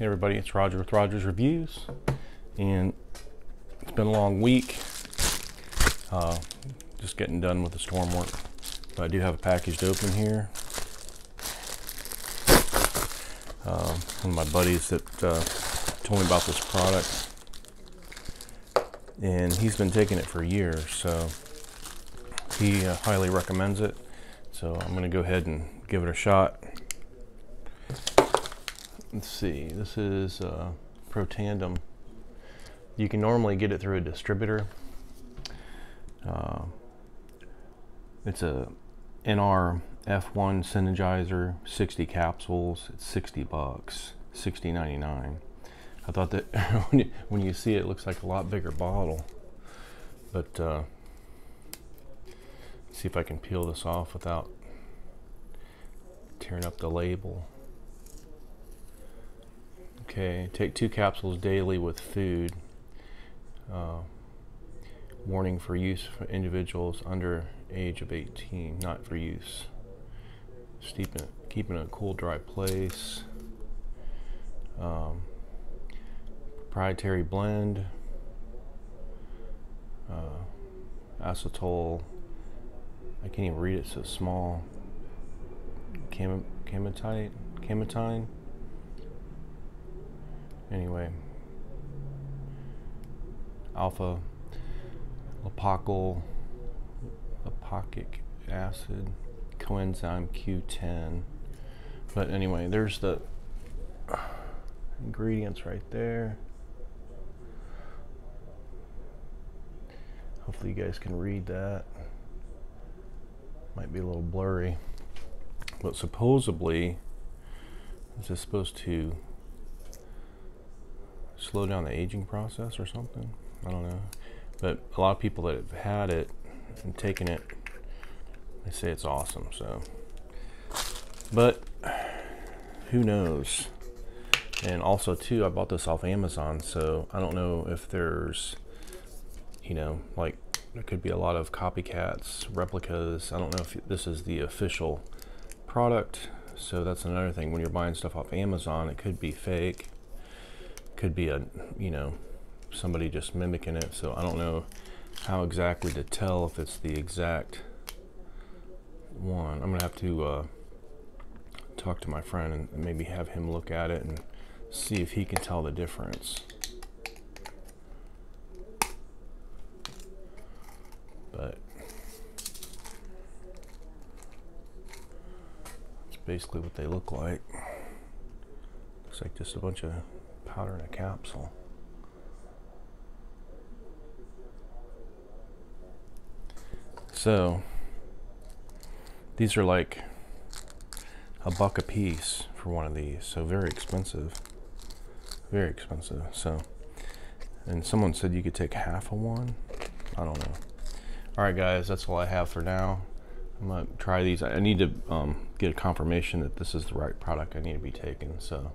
Hey everybody, it's Roger with Rogers Reviews, and it's been a long week. Uh, just getting done with the storm work, but I do have a package to open here. Uh, one of my buddies that uh, told me about this product, and he's been taking it for years, so he uh, highly recommends it. So I'm going to go ahead and give it a shot let's see, this is uh, Protandim. You can normally get it through a distributor. Uh, it's a NR F1 Synergizer, 60 capsules. It's 60 bucks, 60.99. I thought that when, you, when you see it, it looks like a lot bigger bottle. But uh, see if I can peel this off without tearing up the label. Okay, take two capsules daily with food. Uh, warning for use for individuals under age of 18, not for use. Steep in, keep in a cool, dry place. Um, proprietary blend. Uh, acetal. I can't even read it, so small. Cam, camatite, camatine anyway. Alpha liposyl lipoic acid coenzyme Q10 but anyway there's the ingredients right there. Hopefully you guys can read that. Might be a little blurry. But supposedly this is supposed to slow down the aging process or something. I don't know. But a lot of people that have had it and taken it, they say it's awesome. So, but who knows? And also too, I bought this off Amazon, so I don't know if there's, you know, like there could be a lot of copycats, replicas. I don't know if this is the official product. So that's another thing. When you're buying stuff off Amazon, it could be fake could be a, you know, somebody just mimicking it. So I don't know how exactly to tell if it's the exact one. I'm gonna have to uh, talk to my friend and maybe have him look at it and see if he can tell the difference. But it's basically what they look like. Looks like just a bunch of powder in a capsule. So these are like a buck a piece for one of these. So very expensive. Very expensive. So and someone said you could take half of one. I don't know. All right, guys, that's all I have for now. I'm gonna try these. I need to um, get a confirmation that this is the right product I need to be taking. So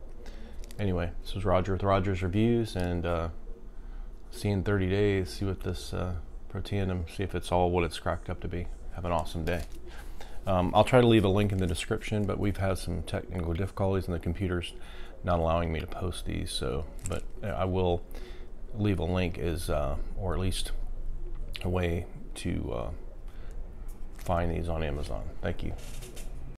anyway, this was Roger with Rogers Reviews, and uh, see in 30 days, see what this uh, Protandim, see if it's all what it's cracked up to be. Have an awesome day. Um, I'll try to leave a link in the description, but we've had some technical difficulties and the computer's not allowing me to post these. So, but I will leave a link as, uh, or at least a way to uh, find these on Amazon. Thank you.